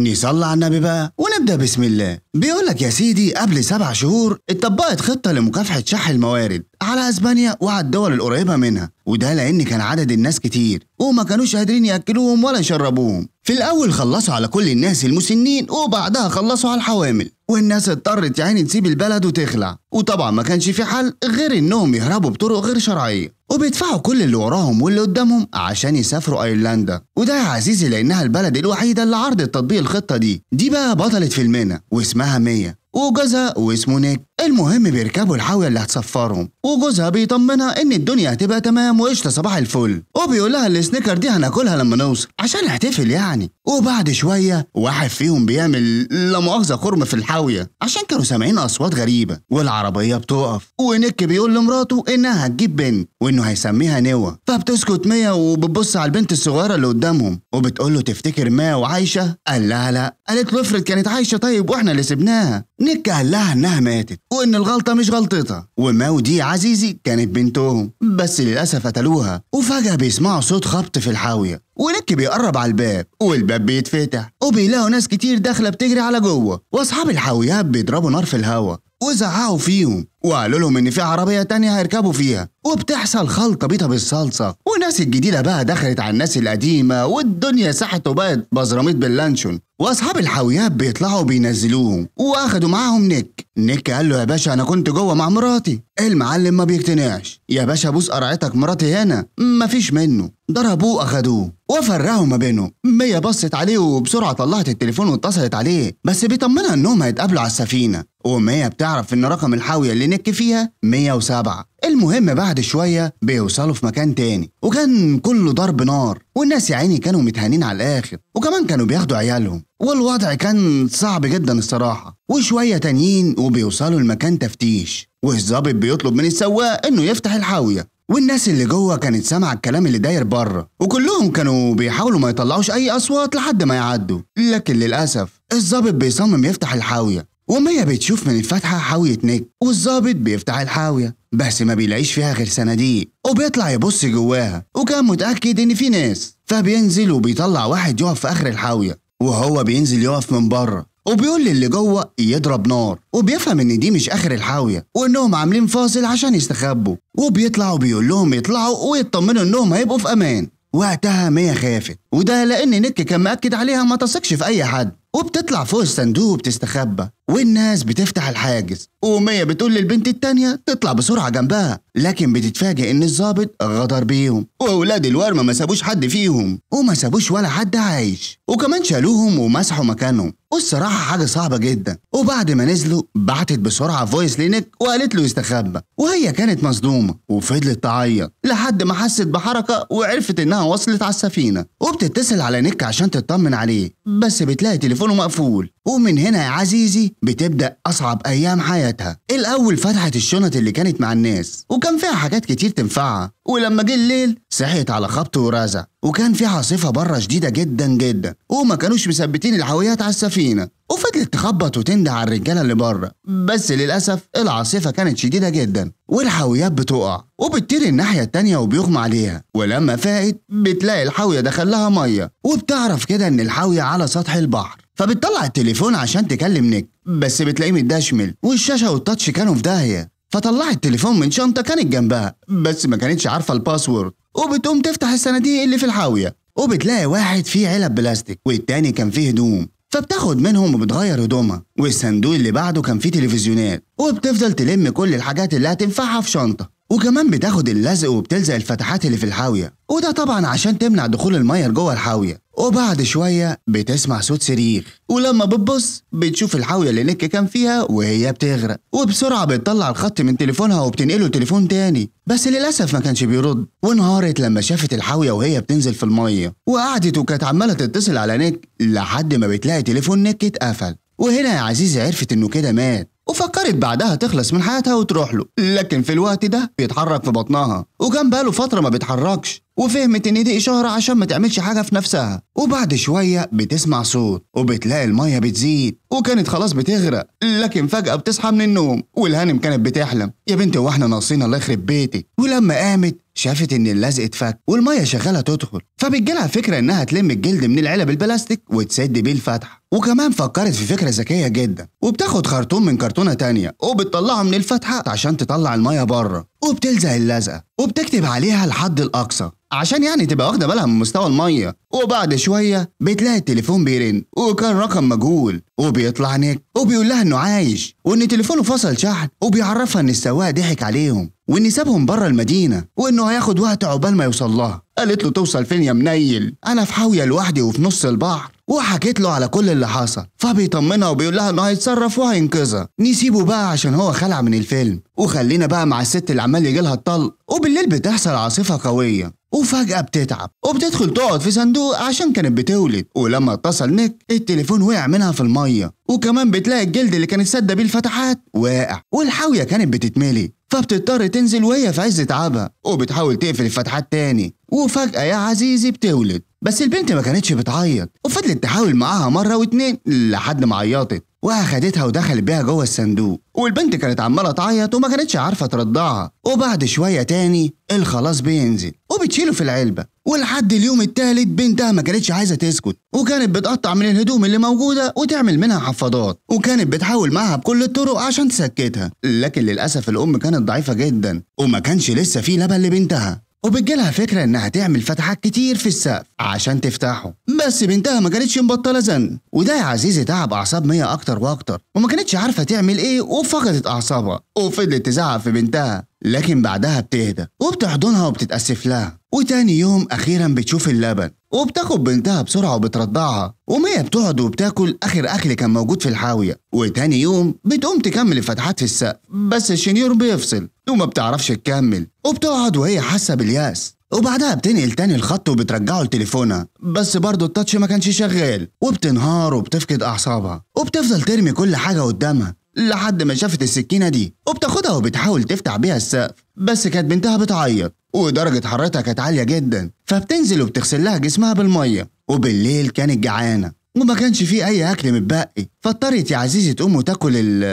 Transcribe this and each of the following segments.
نصلي على النبي بقى ونبدأ بسم الله. بيقول لك يا سيدي قبل سبع شهور اتطبقت خطة لمكافحة شح الموارد على أسبانيا وعلى الدول القريبة منها وده لأن كان عدد الناس كتير وما كانوش قادرين يأكلوهم ولا يشربوهم. في الأول خلصوا على كل الناس المسنين وبعدها خلصوا على الحوامل والناس اضطرت يا عيني تسيب البلد وتخلع. وطبعا ما كانش في حل غير إنهم يهربوا بطرق غير شرعية. وبيدفعوا كل اللي وراهم واللي قدامهم عشان يسافروا أيرلندا. وده يا عزيزي لأنها البلد الوحيدة اللي عرضت تطبيق الخطة دي. دي بقى بطلت فيلمنا واسمها مية. وجوزها واسمه نيك. المهم بيركبوا الحاوية اللي هتسفرهم وجوزها بيطمنها إن الدنيا هتبقى تمام وقشطة صباح الفل. وبيقول لها السنيكر دي هناكلها لما نوصل. عشان نحتفل يعني. وبعد شوية واحد فيهم بيعمل لا مؤاخذة خرم في الحاوية. عشان كانوا سامعين أصوات غريبة. والعربية بتقف. ونيك بيقول لمراته إنها هتجيب بنت. وإنه هيسميها نوى فبتسكت مية وبتبص على البنت الصغيرة اللي قدامهم. وبتقول له تفتكر ما وعايشة؟ قال لها لا. قالت له افرض كانت عايشة طيب وإحنا اللي سبناها. نيك قال لها إنها ماتت وإن الغلطة مش غلطتها. وماو دي عزيزي كانت بنتهم بس للأسف قتلوها. وفجأة بيسمعوا صوت خبط في الحاوية ونيك بيقرب على الباب والباب بيتفتح وبيلاقوا ناس كتير داخلة بتجري على جوه. وأصحاب الحاويات بيضربوا نار في الهوا. وزعقوا فيهم. وقالوا لهم إن في عربية تانية هيركبوا فيها. وبتحصل خلطة بيضة بالصلصة. والناس الجديدة بقى دخلت على الناس القديمة والدنيا ساحت وبقت بزراميط باللانشون. وأصحاب الحاويات بيطلعوا بينزلوهم. وأخدوا معاهم نيك. نيك قال له يا باشا أنا كنت جوه مع مراتي. المعلم ما بيقتنعش. يا باشا بوس قرعتك مراتي هنا. مفيش منه. ضربوه اخدوه وفرقوا ما بينهم مية بصت عليه وبسرعة طلعت التليفون واتصلت عليه بس بيطمنها إنهم هيتقابلوا على السفينة. ومية بتعرف إن رقم الحاوية اللي نك فيها 107 المهم بعد شوية بيوصلوا في مكان تاني وكان كله ضرب نار والناس يا عيني كانوا متهانين على الآخر. وكمان كانوا بياخدوا عيالهم والوضع كان صعب جدا الصراحة. وشوية تانيين وبيوصلوا لمكان تفتيش والظابط بيطلب من السواق إنه يفتح الحاوية. والناس اللي جوه كانت سامعة الكلام اللي داير بره وكلهم كانوا بيحاولوا ما يطلعوش أي أصوات لحد ما يعدوا. لكن للأسف الظابط بيصمم يفتح الحاوية ومية بتشوف من الفتحة حاوية نيك والظابط بيفتح الحاوية بس ما بيلاقيش فيها غير صناديق وبيطلع يبص جواها وكان متأكد إن في ناس. فبينزل وبيطلع واحد يقف في آخر الحاوية وهو بينزل يقف من بره وبيقول للي جوه يضرب نار وبيفهم إن دي مش آخر الحاوية وإنهم عاملين فاصل عشان يستخبوا وبيطلع وبيقول لهم يطلعوا ويطمنوا إنهم هيبقوا في أمان. وقتها مية خافت وده لأن نيك كان مأكد عليها ما تثقش في أي حد وبتطلع فوق الصندوق وبتستخبى. والناس بتفتح الحاجز ومية بتقول للبنت التانية تطلع بسرعة جنبها لكن بتتفاجئ إن الظابط غدر بيهم وأولاد الورمة ما سابوش حد فيهم وما سابوش ولا حد عايش وكمان شالوهم ومسحوا مكانهم والصراحة حاجة صعبة جدا. وبعد ما نزلوا بعتت بسرعة voice لنيك وقالت له يستخبى وهي كانت مصدومة وفضلت تعيط لحد ما حست بحركة وعرفت إنها وصلت على السفينة وبتتصل على نيك عشان تطمن عليه بس بتلاقي تليفونه مقفول. ومن هنا يا عزيزي بتبدأ أصعب أيام حياتها. الأول فتحت الشنط اللي كانت مع الناس وكان فيها حاجات كتير تنفعها. ولما جه الليل صحيت على خبط ورزع وكان في عاصفة بره شديدة جدا جدا وما كانوش مثبتين الحاويات على السفينة. وفضلت تخبط وتنده على الرجالة اللي بره. بس للأسف العاصفة كانت شديدة جدا والحاويات بتقع وبتطير الناحية التانية وبيغمى عليها. ولما فاقت بتلاقي الحاوية دخل لها مية وبتعرف كده إن الحاوية على سطح البحر. فبتطلع التليفون عشان تكلم نيك. بس بتلاقيه متدشمل والشاشة وال touch كانوا في داهية. فطلعت التليفون من شنطة كانت جنبها بس ما كانتش عارفة ال password. وبتقوم تفتح الصناديق اللي في الحاوية. وبتلاقي واحد فيه علب بلاستيك والتاني كان فيه هدوم. فبتاخد منهم وبتغير هدومها. والصندوق اللي بعده كان فيه تلفزيونات. وبتفضل تلم كل الحاجات اللي هتنفعها في شنطة. وكمان بتاخد اللزق وبتلزق الفتحات اللي في الحاوية. وده طبعا عشان تمنع دخول المية جوه الحاوية. وبعد شوية بتسمع صوت صريخ ولما بتبص بتشوف الحاوية اللي نيك كان فيها وهي بتغرق وبسرعة بتطلع الخط من تليفونها وبتنقله تليفون تاني بس للأسف ما كانش بيرد وانهارت لما شافت الحاوية وهي بتنزل في المية وقعدت وكانت عمالة تتصل على نيك لحد ما بتلاقي تليفون نيك اتقفل وهنا يا عزيزي عرفت إنه كده مات وفكرت بعدها تخلص من حياتها وتروح له لكن في الوقت ده بيتحرك في بطنها وكان بقاله فترة ما بيتحركش. وفهمت إن دي إشارة عشان ما تعملش حاجة في نفسها. وبعد شوية بتسمع صوت وبتلاقي المية بتزيد وكانت خلاص بتغرق. لكن فجأة بتصحى من النوم والهانم كانت بتحلم. يا بنتي هو إحنا ناقصين الله يخرب بيتي ولما قامت شافت إن اللزق اتفك والمية شغالة تدخل. فبتجيلها فكرة إنها تلم الجلد من العلب البلاستيك وتسد بيه الفتحة. وكمان فكرت في فكرة ذكية جدا. وبتاخد خرطوم من كرتونة تانية وبتطلعه من الفتحة عشان تطلع المية بره. وبتلزق اللزقة وبتكتب عليها الحد الأقصى. عشان يعني تبقى واخدة بالها من مستوى المية. وبعد شوية بتلاقي التليفون بيرن وكان رقم مجهول وبيطلع نيك وبيقول لها إنه عايش وإن تليفونه فصل شحن وبيعرفها إن السواق ضحك عليهم وإن سابهم بره المدينة وإنه هياخد وقت عقبال ما يوصل لها. قالت له توصل فين يا منيل؟ أنا في حاوية لوحدي وفي نص البحر. وحكيت له على كل اللي حصل. فبيطمنها وبيقول لها إنه هيتصرف وهينقذها. نسيبه بقى عشان هو خلع من الفيلم. وخلينا بقى مع الست اللي عمال يجيلها الطلق. وبالليل بتحصل عاصفة قوية. وفجأة بتتعب وبتدخل تقعد في صندوق عشان كانت بتولد. ولما اتصل نيك التليفون وقع منها في المية. وكمان بتلاقي الجلد اللي كانت سادة بيه الفتحات واقع والحاوية كانت بتتملي. فبتضطر تنزل وهي في عز تعبها وبتحاول تقفل الفتحات تاني. وفجأة يا عزيزي بتولد. بس البنت ما كانتش بتعيط وفضلت تحاول معاها مرة واتنين لحد ما عيطت وأخدتها ودخلت بيها جوه الصندوق. والبنت كانت عمالة تعيط وما كانتش عارفة ترضعها وبعد شوية تاني الخلاص بينزل. وبتشيله في العلبة. ولحد اليوم التالت بنتها ما كانتش عايزة تسكت وكانت بتقطع من الهدوم اللي موجودة وتعمل منها حفاضات وكانت بتحاول معاها بكل الطرق عشان تسكتها. لكن للأسف الأم كانت ضعيفة جدا وما كانش لسه في لبن لبنتها. وبتجيلها فكرة إنها تعمل فتحات كتير في السقف عشان تفتحه. بس بنتها ما كانتش مبطلة زن وده يا عزيزي تعب أعصاب مية أكتر وأكتر وما كانتش عارفة تعمل إيه وفقدت أعصابها وفضلت تزعق في بنتها. لكن بعدها بتهدى وبتحضنها وبتتأسف لها. وتاني يوم أخيرا بتشوف اللبن وبتاخد بنتها بسرعة وبترضعها. ومية بتقعد وبتاكل آخر أكل كان موجود في الحاوية. وتاني يوم بتقوم تكمل الفتحات في السقف بس الشنيور بيفصل وما بتعرفش تكمل. وبتقعد وهي حاسة باليأس. وبعدها بتنقل تاني الخط وبترجعه لتليفونها. بس برضه التاتش ما كانش شغال. وبتنهار وبتفقد أعصابها. وبتفضل ترمي كل حاجة قدامها. لحد ما شافت السكينة دي وبتاخدها وبتحاول تفتح بيها السقف. بس كانت بنتها بتعيط ودرجة حرارتها كانت عالية جدا. فبتنزل وبتغسل لها جسمها بالمية وبالليل كانت جعانة وما كانش فيه أي أكل متبقي. فاضطرت يا عزيزي تقوم وتاكل ال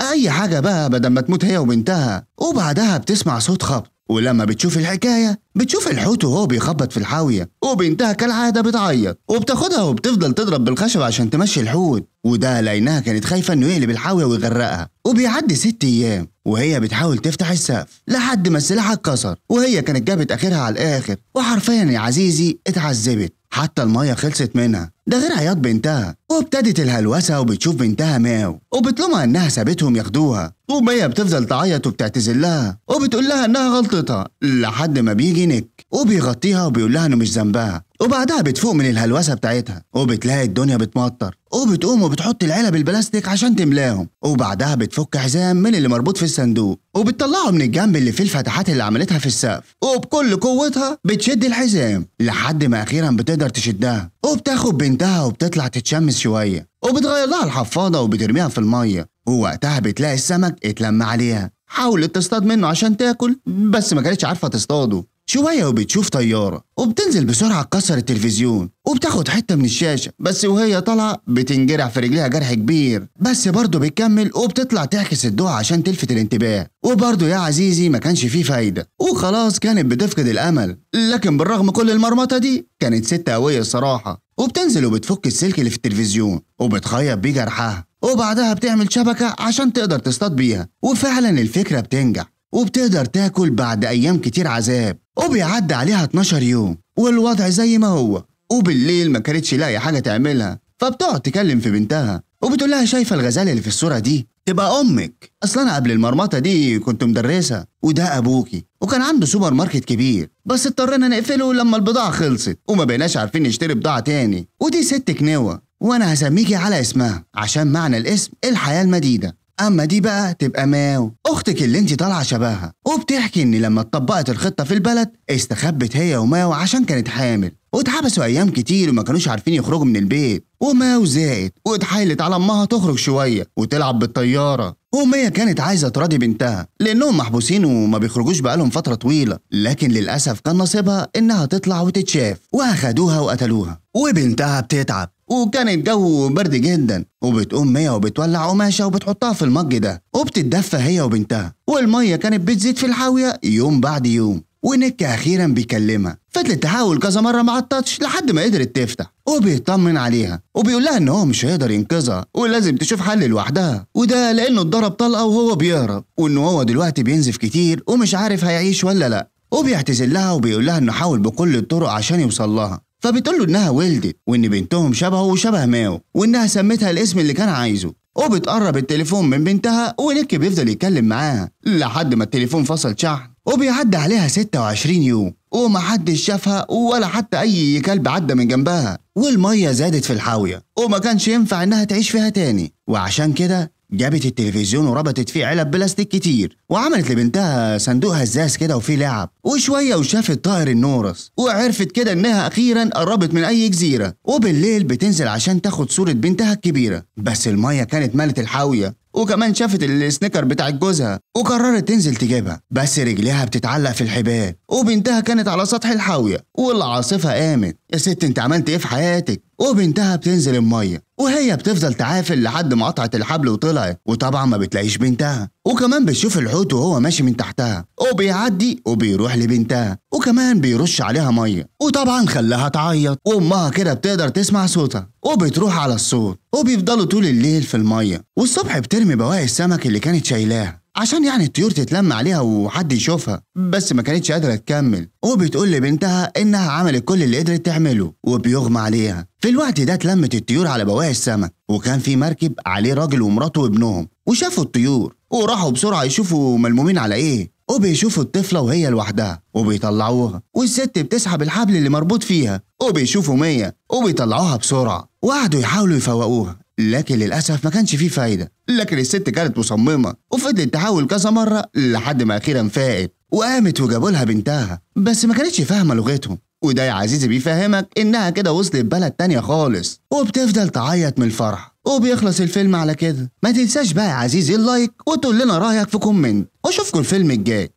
أي حاجة بقى بدل ما تموت هي وبنتها. وبعدها بتسمع صوت خبط. ولما بتشوف الحكاية بتشوف الحوت وهو بيخبط في الحاوية وبنتها كالعادة بتعيط وبتاخدها وبتفضل تضرب بالخشب عشان تمشي الحوت. وده لأنها كانت خايفة إنه يقلب الحاوية ويغرقها. وبيعدي ست أيام وهي بتحاول تفتح السقف لحد ما السلاح اتكسر وهي كانت جابت آخرها على الآخر. وحرفيا يا عزيزي اتعذبت. حتى المية خلصت منها. ده غير عياط بنتها. وابتدت الهلوسة وبتشوف بنتها ماو وبتلومها انها سابتهم ياخدوها. ومية بتفضل تعيط وبتعتذر لها وبتقول لها إنها غلطتها. لحد ما بيجي نيك وبيغطيها وبيقول لها إنه مش ذنبها. وبعدها بتفوق من الهلوسة بتاعتها وبتلاقي الدنيا بتمطر. وبتقوم وبتحط العلب البلاستيك عشان تملاهم. وبعدها بتفك حزام من اللي مربوط في الصندوق. وبتطلعه من الجنب اللي فيه الفتحات اللي عملتها في السقف. وبكل قوتها بتشد الحزام لحد ما أخيرا بتقدر تشدها. وبتاخد بنتها وبتطلع تتشمس شوية وبتغير لها الحفاضة وبترميها في المية ووقتها بتلاقي السمك اتلم عليها حاولت تصطاد منه عشان تاكل بس ما كانتش عارفة تصطاده. شوية وبتشوف طيارة وبتنزل بسرعة تكسر التلفزيون وبتاخد حتة من الشاشة بس وهي طالعة بتنجرح في رجليها جرح كبير بس برضه بتكمل وبتطلع تعكس الضوء عشان تلفت الانتباه وبرضه يا عزيزي ما كانش فيه فايدة وخلاص كانت بتفقد الأمل لكن بالرغم كل المرمطة دي كانت ست قوية الصراحة وبتنزل وبتفك السلك اللي في التلفزيون وبتخيط بيه جرحها وبعدها بتعمل شبكة عشان تقدر تصطاد بيها وفعلا الفكرة بتنجح وبتقدر تاكل بعد أيام كتير عذاب وبيعدي عليها 12 يوم والوضع زي ما هو وبالليل ما كانتش لاقية حاجة تعملها فبتقعد تكلم في بنتها وبتقول لها شايفة الغزالة اللي في الصورة دي؟ تبقى أمك. أصل أنا قبل المرمطة دي كنت مدرسة وده أبوكي وكان عنده سوبر ماركت كبير بس اضطرينا نقفله لما البضاعة خلصت وما بقيناش عارفين نشتري بضاعة تاني. ودي ستك نوة وأنا هسميكي على اسمها عشان معنى الاسم الحياة المديدة. أما دي بقى تبقى ماو. أختك اللي انت طالعة شبهها. وبتحكي إن لما اتطبقت الخطة في البلد استخبت هي وماو عشان كانت حامل. واتحبسوا أيام كتير وما كانوش عارفين يخرجوا من البيت. وماو زهقت واتحايلت على أمها تخرج شوية وتلعب بالطيارة. ومية كانت عايزة تراضي بنتها لأنهم محبوسين وما بيخرجوش بقالهم فترة طويلة. لكن للأسف كان نصيبها إنها تطلع وتتشاف. وأخدوها وقتلوها. وبنتها بتتعب. وكان الجو برد جدا وبتقوم مية وبتولع قماشة وبتحطها في المج ده وبتتدفى هي وبنتها. والمية كانت بتزيد في الحاوية يوم بعد يوم ونيك أخيرا بيكلمها. فضلت تحاول كذا مرة مع التاتش لحد ما قدرت تفتح وبيطمن عليها وبيقول لها ان هو مش هيقدر ينقذها ولازم تشوف حل لوحدها. وده لأنه اتضرب طلقة وهو بيهرب وان هو دلوقتي بينزف كتير ومش عارف هيعيش ولا لأ. وبيعتذر لها وبيقول لها إنه حاول بكل الطرق عشان يوصل لها. فبتقول له إنها ولدت وإن بنتهم شبهه وشبه ماو وإنها سمتها الاسم اللي كان عايزه. وبتقرب التليفون من بنتها ونيك بيفضل يتكلم معاها لحد ما التليفون فصل شحن وبيعدي عليها 26 يوم ومحدش شافها ولا حتى أي كلب عدى من جنبها. والمية زادت في الحاوية وما كانش ينفع إنها تعيش فيها تاني. وعشان كده جابت التلفزيون وربطت فيه علب بلاستيك كتير وعملت لبنتها صندوق هزاز كده وفيه لعب وشوية وشافت طائر النورس وعرفت كده إنها أخيرا قربت من أي جزيرة وبالليل بتنزل عشان تاخد صورة بنتها الكبيرة. بس المية كانت ملت الحاوية وكمان شافت السنيكر بتاع جوزها وقررت تنزل تجيبها. بس رجليها بتتعلق في الحبال وبنتها كانت على سطح الحاوية والعاصفة قامت. يا ست أنت عملت إيه في حياتك؟ وبنتها بتنزل المية وهي بتفضل تعافل لحد ما قطعت الحبل وطلعت وطبعا ما بتلاقيش بنتها. وكمان بتشوف الحوت وهو ماشي من تحتها وبيعدي وبيروح لبنتها وكمان بيرش عليها مية وطبعا خلاها تعيط وأمها كده بتقدر تسمع صوتها وبتروح على الصوت وبيفضلوا طول الليل في المية. والصبح بترمي بواقي السمك اللي كانت شايلاها. عشان يعني الطيور تتلم عليها وحد يشوفها بس ما كانتش قادرة تكمل. وبتقول لبنتها إنها عملت كل اللي قدرت تعمله وبيغمى عليها. في الوقت ده اتلمت الطيور على بواقي السمك وكان في مركب عليه راجل ومراته وابنهم وشافوا الطيور وراحوا بسرعة يشوفوا ملمومين على إيه. وبيشوفوا الطفلة وهي لوحدها وبيطلعوها. والست بتسحب الحبل اللي مربوط فيها وبيشوفوا مية وبيطلعوها بسرعة. وقعدوا يحاولوا يفوقوها. لكن للأسف ما كانش فيه فايدة. لكن الست كانت مصممة وفضلت تحاول كذا مرة لحد ما أخيرا فاقت وقامت وجابوا لها بنتها. بس ما كانتش فاهمة لغتهم. وده يا عزيزي بيفهمك إنها كده وصلت بلد تانية خالص. وبتفضل تعيط من الفرح. وبيخلص الفيلم على كده. ما تنساش بقى يا عزيزي ال like وتقول لنا رأيك في comment. واشوفكم الفيلم الجاي.